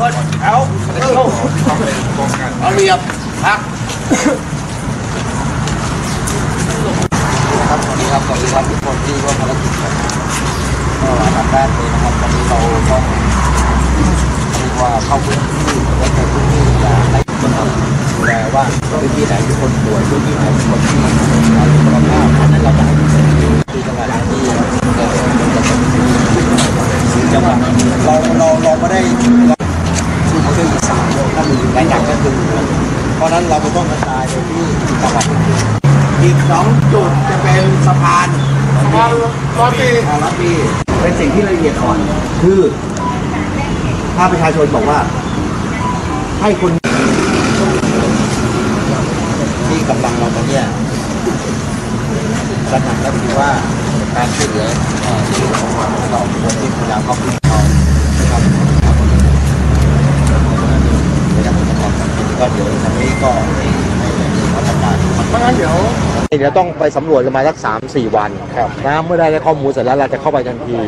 คนแถวเอาเรียบพักครับสวัสดีครับสวัสดีครับทุกคนที่ร่วมภารกิจก็อันดับแรกเลยนะครับตอนนี้เราต้องเรียกว่าเข้าพื้นที่และในพื้นที่อย่าให้คนทำดูแลว่าพื้นที่ไหนมีคนป่วยพื้นที่ไหนมีคนที่มีสุขภาพอันนั้นเราจะให้เป็นที่จังหวัดที่เกิดจังหวัดเราเราเราไม่ได้คือประเทศอีสานถ้ามีหลายอย่างก็คือเพราะนั้นเราจะต้องกระจายไปที่จังหวัดอื่นอีกสองจุดจะเป็นสะพานสะพานร้อยปีอารับีเป็นสิ่งที่ละเอียดอ่อน คือถ้าประชาชนบอกว่า ให้คนที่กำลังเราตอนนี้สถานก็คือว่าการช่วยเหลือเอ่อชีวิตของเราคนที่พยายามเข้าพึ่งเรานะครับก็เดี๋ยว ก็ให้ให้มาตรการเพราะงั้นเดี๋ยวเดี๋ยวต้องไปสำรวจกันมาสักสามสี่วันนะเมื่อได้ข้อมูลเสร็จแล้วเราจะเข้าไปทันที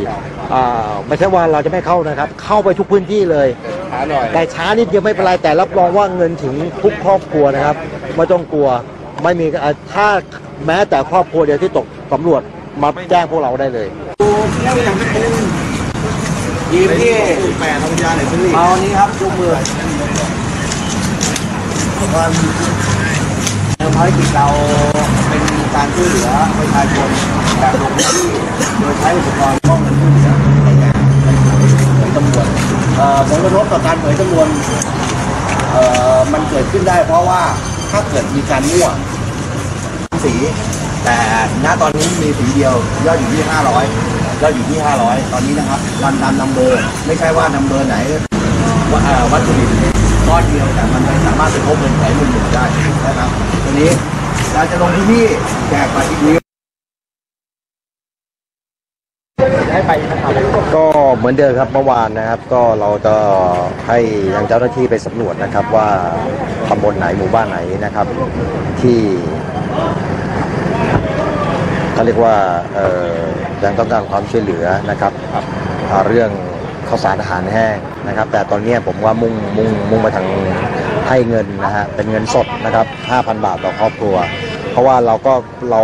อ่าไม่ใช่ว่าเราจะไม่เข้านะครับ เข้าไปทุกพื้นที่เลยหาหน่อยแต่ช้านิดเดียวไม่เป็นไรแต่รับรองว่าเงินถึงทุกครอบครัวนะครับไม่ต้องกลัวไม่มีอ่าถ้าแม้แต่ครอบครัวเดียวที่ตกสำรวจมาแจ้งพวกเราได้เลยทีมที่แปดทำยาในพื้นที่เอาอันนี้ครับยกมือ วันภารกิจเราเป็นการช่วยเหลือประชาชนแบบลงที่โดยใช้อุปกรณ์ป้องกันช่วยเหลือในการเผยจำนวนเอ่อผลกระทบต่อการเผยจำนวนเอ่อมันเกิดขึ้นได้ เพราะว่าถ้าเกิดมีการมั่วสี แต่ณตอนนี้มีสีเดียวยอดอยู่ที่ 500ยอดอยู่ที่ 500 ตอนนี้นะครับรันตามนัมเบอร์ ไม่ใช่ว่านัมเบอร์ไหนวัตถุดิบ ก้อนเดียวแต่มันไม่สามารถไปพบเงินแผลเงินหมุนได้นะครับตัวนี้เราจะลงพื้นที่แจกบัตรอีกนิ้วก็เหมือนเดิมครับเมื่อวานนะครับ ก็เราจะให้ทางเจ้าหน้าที่ไปสำรวจนะครับว่าตำบลไหนหมู่บ้านไหนนะครับ ที่เขาเรียกว่ายังต้องการความช่วยเหลือนะครับเรื่อง ข้าวสารอาหารแห้งนะครับ แต่ตอนนี้ผมว่ามุ่งมุ่งมุ่งมาทางให้เงินนะฮะเป็นเงินสดนะครับ 5,000 บาทต่อครอบครัว เพราะว่าเราก็เรา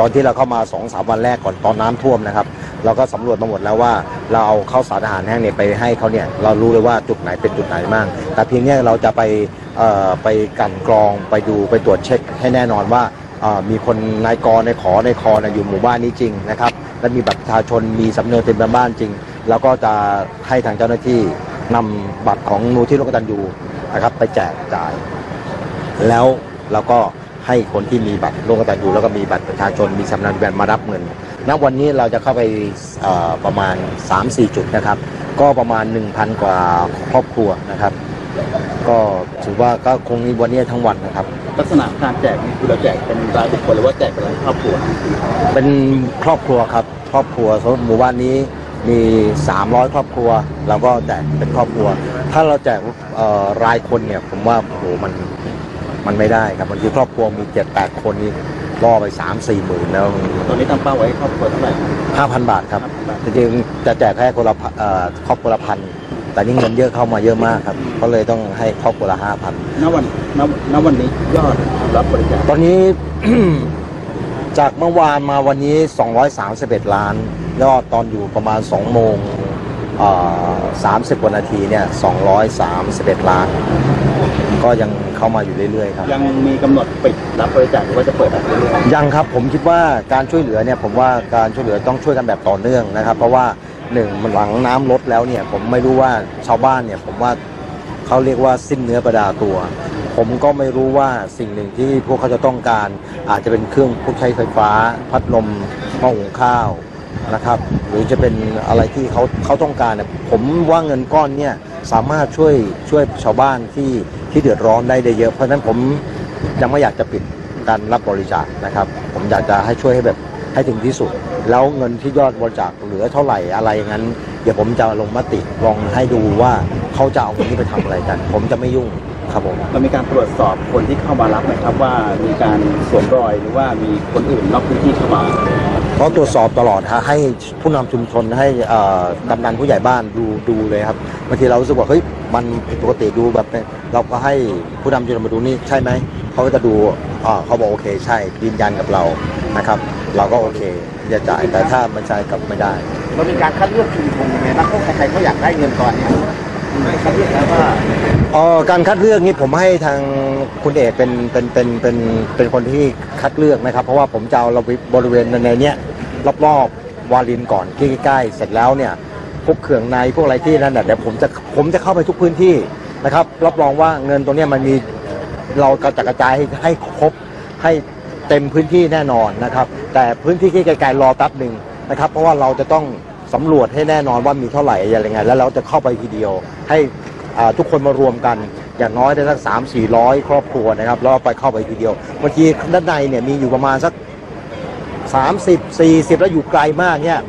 ตอนที่เราเข้ามา2อสาวันแรกก่อนตอนน้ำท่วมนะครับ เราก็สำรวจมาหมดแล้วว่าเราเอาข้าวสารอาหารแห้งเนี่ยไปให้เขาเนี่ยเรารู้เลยว่าจุดไหนเป็นจุดไหนบ้างแต่เพียงเนี้ยเราจะไปไปกันกรองไปดูไปตรวจเช็คให้แน่นอนว่ามีคนนายกในขอในคอนอยู่หมู่บ้านนี้จริงนะครับและมีบัตรประชาชนมีสำเนาเบียนบ้านจริง แล้วก็จะให้ทางเจ้าหน้าที่นำบัตรของนูที่โลกตันยูนะครับไปแจกจ่าย แล้วเราก็ให้คนที่มีบัตรร่วมกตันยูแล้วก็มีบัตรประชาชนมีสำเนาทะเบียนมารับเงินณวันนี้เราจะเข้าไปเอ่อประมาณ 3-4 จุดนะครับ ก็ประมาณ 1,000 กว่าครอบครัวนะครับ ก็ถือว่าก็คงมีวันนี้ทั้งวันนะครับ ลักษณะการแจกนี่คือเราแจกเป็นรายบุคคลหรือว่าแจกเป็นรายครอบครัว เป็นครอบครัวครับ ครอบครัวสมมติหมู่บ้านนี้ มี 300 ครอบครัว เราก็แจกเป็นครอบครัว ถ้าเราแจกเอ่อรายคนเนี่ย ผมว่าโอ้โหมันมันไม่ได้ครับบางทีครอบครัวมี7-8คนนี่ล่อไป3-4หมื่นแล้วตอนนี้ตั้งเป้าไว้ครอบครัวเท่าไหร่5,000บาทครับจริงๆจะแจกแค่คนละพันเอ่อครอบครัวละพันแต่นี่เงินเยอะเข้ามาเยอะมากครับก็เลยต้องให้ครอบครัวละ5,000ณวันณณวันนี้ยอดรับบริจาคตอนนี้ จากเมื่อวานมาวันนี้ 231 ล้านยอดตอนอยู่ประมาณ 2 โมงเอ่อ30กว่านาทีเนี่ย231 ล้าน ก็ยังเข้ามาอยู่เรื่อยๆครับ ยังมีกำหนดปิดรับบริจาคหรือว่าจะเปิดอะไรเรื่อยยังครับผมคิดว่าการช่วยเหลือเนี่ยผมว่าการช่วยเหลือต้องช่วยกันแบบต่อเนื่องนะครับ เพราะว่าหนึ่งมันหลังน้ำลดแล้วเนี่ยผมไม่รู้ว่าชาวบ้านเนี่ยผมว่า เขาเรียกว่าสิ้นเนื้อประดาตัว ผมก็ไม่รู้ว่าสิ่งหนึ่งที่พวกเขาจะต้องการ อาจจะเป็นเครื่องพวกใช้ไฟฟ้า พัดลมหม้อหุงข้าวนะครับ หรือจะเป็นอะไรที่เขาเขาต้องการเนี่ยผมว่าเงินก้อนเนี่ยสามารถช่วยช่วยชาวบ้านที่ที่เดือดร้อนได้ได้เยอะ เพราะฉะนั้นผมยังไม่อยากจะปิดการรับบริจาคนะครับ ผมอยากจะให้ช่วยให้แบบให้ถึงที่สุด แล้วเงินที่ยอดบริจาคเหลือเท่าไหร่อะไรอย่างนั้น เดี๋ยวผมจะลงมติลองให้ดูว่า เขาจะเอาเงินนี้ไปทำอะไรกัน ผมจะไม่ยุ่งครับผมๆเรามีการตรวจสอบคนที่เข้ามารับไหมครับว่ามีการสวมรอยหรือว่ามีคนอื่นนอกพื้นที่เข้ามาผเขาตรวจสอบตลอดฮะให้ผู้นำชุมชนให้เอ่อกำนันผู้ใหญ่บ้านดูดูเลยครับบางทีเรารู้สึกว่าเฮ้ยมันผิดปกติดูแบบเนี่ยเราก็ให้ผู้นำชุมชนมาดูนี่ใช่ไหมเขาก็จะดูอ่าเขาบอกโอเค ใช่ยืนยันกับเรานะครับ เราก็โอเคจะจ่ายแต่ถ้าไม่ใช่กับไม่ได้ เรามีการคัดเลือกชุมชนยังไงบ้างเพราะใครๆเขาอยากได้เงินก่อนเนี่ย คัดเลือกแล้วว่าเอ่อการคัดเลือกนี่ผมให้ทางคุณเอกเป็นเป็นเป็นเป็นเป็นคนที่คัดเลือกนะครับ เพราะว่าผมจะเอาเราบริเวณในเนี้ยรอบๆวาลินก่อนใกล้ๆเสร็จแล้วเนี่ยพวกเครื่องในพวกอะไรที่นั่นน่ะเดี๋ยวผมจะผมจะเข้าไปทุกพื้นที่นะครับรับรองว่าเงินตรงเนี้ยมันมีเรากระจัดกระจายให้ให้ครบให้เต็มพื้นที่แน่นอนนะครับ แต่พื้นที่ที่ไกลๆรอแป๊บหนึ่งนะครับ เพราะว่าเราจะต้อง สำรวจให้แน่นอนว่ามีเท่าไหร่อะไรไง แล้วเราจะเข้าไปทีเดียว ให้ทุกคนมารวมกันอย่างน้อยได้สักสามสี่ร้อยครอบครัวนะครับแล้วไปเข้าไปทีเดียวบางทีด้านในเนี่ยมีอยู่ประมาณสัก30 40แล้วอยู่ไกลมากเนี่ย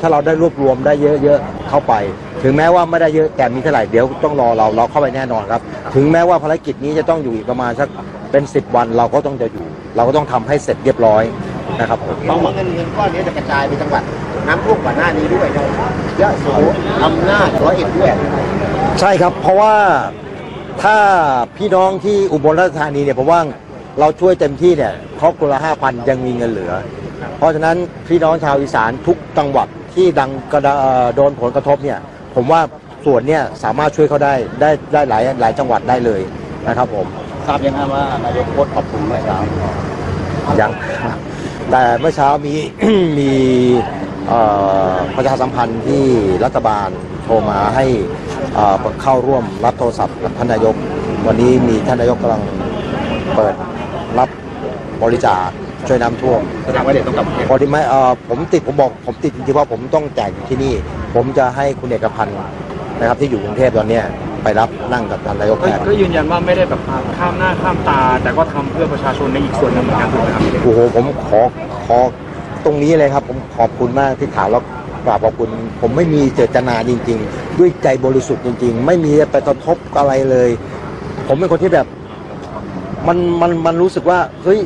ถ้าเราได้รวบรวมได้เยอะๆเข้าไป ถึงแม้ว่าไม่ได้เยอะแต่มีเท่าไหร่เดี๋ยวต้องรอเราเราเข้าไปแน่นอนครับ ถึงแม้ว่าภารกิจนี้จะต้องอยู่อีกประมาณสักเป็น 10 วันเราก็ต้องจะอยู่ เราก็ต้องทำให้เสร็จเรียบร้อย นะครับผมต้องเงินเงินก้อนนี้จะกระจายไปจังหวัด น้ำท่วมก่อนหน้านี้ด้วยนะยะโสอำนาจร้อยเอ็ดด้วยใช่ครับ เพราะว่าถ้าพี่น้องที่อุบลราชธานีเนี่ยผมว่าเราช่วยเต็มที่เนี่ยครอบครัวละห้าพันยังมีเงินเหลือ เพราะฉะนั้นพี่น้องชาวอีสานทุกจังหวัดที่ดังกระดาเอ่อโดนผลกระทบเนี่ย ผมว่าส่วนเนี่ยสามารถช่วยเขาได้ได้ได้หลายหลายจังหวัดได้เลยนะครับผมทราบยังไงว่านายกโคตรขอบคุณเลยครับยัง แต่เมื่อเช้ามี มีเอ่อประชาสัมพันธ์ที่รัฐบาลโทรมาให้เอ่อเข้าร่วมรับโทรศัพท์กับท่านนายก วันนี้มีท่านนายกกำลังเปิดรับบริจาคช่วยน้ำท่วมแสดงว่าเด็กต้องกลับประเทศพอดีไหมเอ่อผมติดผมบอกผมติดจริงๆว่าผมต้องแจกอยู่ที่นี่ ผมจะให้คุณเอกพันธ์นะครับที่อยู่กรุงเทพตอนเนี้ย ไปรับนั่งกับท่านนายกก็แทนก็ยืนยันว่าไม่ได้แบบข้ามหน้าข้ามตา แต่ก็ทำเพื่อประชาชนในอีกส่วนหนึ่งเหมือนกันถูกไหมครับโอ้โหผมขอขอตรงนี้เลยครับ ผมขอบคุณมากที่ถามแล้วกราบขอบคุณ ผมไม่มีเจตนาจริง ๆ ด้วยใจบริสุทธิ์จริง ๆ ไม่มีไปกระทบอะไรเลย ผมเป็นคนที่แบบมันมันมันรู้สึกว่าเฮ้ย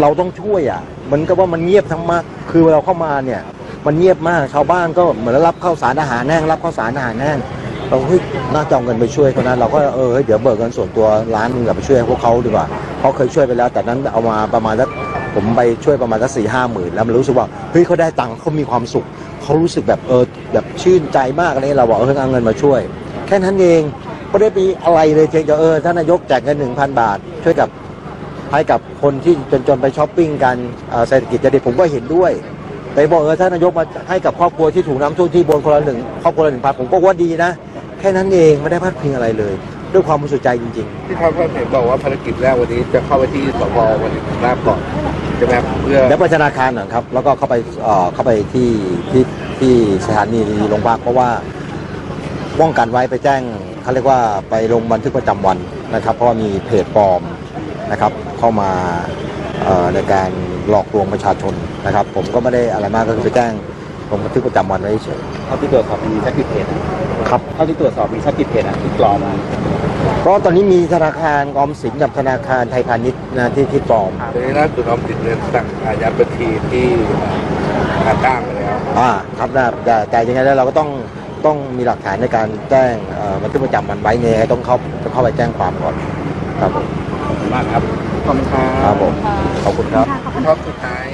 เราต้องช่วยอะเหมันก็ว่ามันเงียบทั้งมากคือเราเข้ามาเนี่ย มันเงียบมากชาวบ้านก็เหมือนรับข้าวสารอาหารแห้งรับข้าวสารอาหารแห้ง เราเฮ้ยน่าจะเอาเงินไปช่วยเขานะเราก็เออเดี๋ยวเบิกเงินส่วนตัวล้านนึงอะไปช่วยพวกเขาดีกว่าเขาเคยช่วยไปแล้ว แต่นั้นเอามาประมาณสักผมไปช่วยประมาณสักสี่ห้าหมื่นแล้วมันรู้สึกว่าเฮ้ยเขาได้ตังค์เขามีความสุขเขารู้สึกแบบเออแบบชื่นใจมากอะไรเราบอกเออเอาเงินมาช่วย แค่นั้นเองก็ได้มีอะไรเลยเพียงแต่เออท่านนายกแจกเงินหนึ่งพันบาท ช่วยกับให้กับคนที่จนๆไปช้อปปิ้งกันเอ่อเศรษฐกิจจะดีผมก็เห็นด้วยแต่บอกเออท่านนายกมาให้กับครอบครัวที่ถูกน้ำท่วมที่บนคนละหนึ่งครอบครัวละหนึ่งพันผมก็ว่าดีนะ แค่นั้นเองไม่ได้พลาดพิงอะไรเลย ด้วยความบริสุทธิ์ใจจริง ที่เขาเห็นบอกว่าภารกิจแรกวันนี้จะเข้าไปที่สพวันนี้ราบก่อนใช่ไหมครับเพื่อ ๆ แล้วไปธนาคารหน่อยครับ แล้วก็เข้าไปเอ่อเข้าไปที่ที่ที่สถานีโรงพยาบาลเพราะว่าป้องกันไว้ไปแจ้งเขาเรียกว่าไปลงบันทึกประจำวันนะครับ เพราะว่ามีเพจปลอมนะครับ เข้ามาเอ่อในการหลอกลวงประชาชนนะครับ ผมก็ไม่ได้อะไรมากก็คือไปแจ้ง ลงบันทึกประจำวันไว้เฉยเท่าที่ตรวจสอบมีสักกี่เพจครับเท่าที่ตรวจสอบมีสักกี่เพจอะที่ปลอมก็ตอนนี้มีธนาคารออมสินกับธนาคารไทยพาณิชย์นะที่ที่ปลอมตอนนี้ล่าสุดออมสินเงินสั่งอายัดบัญชีที่ทางก้างไปแล้วอ่าครับนะแต่แต่ยังไงแล้วเราก็ต้องต้องมีหลักฐานในการแจ้งเอ่อบันทึกประจำวันไว้เนี่ยต้องเข้าต้องเข้าไปแจ้งความก่อนครับผมมากครับขอบคุณครับครับผมขอบคุณครับรอบสุดท้าย